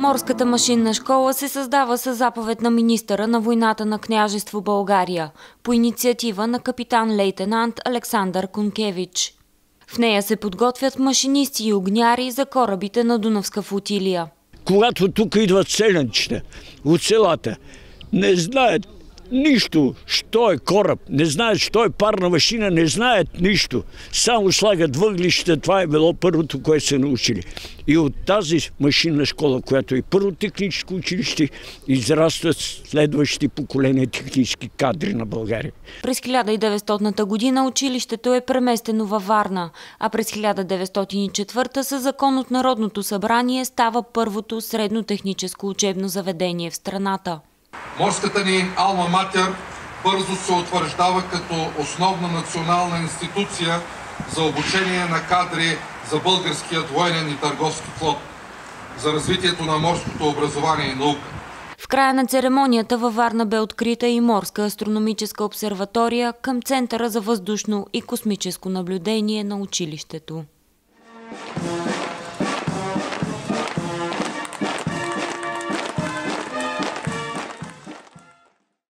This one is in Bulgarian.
Морската машинна школа се създава с заповед на министъра на войната на княжество България по инициатива на капитан-лейтенант Александър Кункевич. В нея се подготвят машинисти и огняри за корабите на Дунавска флотилия. Когато тук идват селенчета от селата, не знаят нищо, що е кораб, не знаят, що е парна машина, не знаят нищо. Само слагат въглища, това е било първото, което са научили. И от тази машинна школа, която е първо техническо училище, израстват следващите поколения технически кадри на България. През 1900 година училището е преместено във Варна, а през 1904 със закон от Народното събрание става първото средно техническо учебно заведение в страната. Морската ни Алма Матер бързо се утвърждава като основна национална институция за обучение на кадри за българският военен и търговски флот, за развитието на морското образование и наука. В края на церемонията във Варна бе открита и морска астрономическа обсерватория към Центъра за въздушно и космическо наблюдение на училището.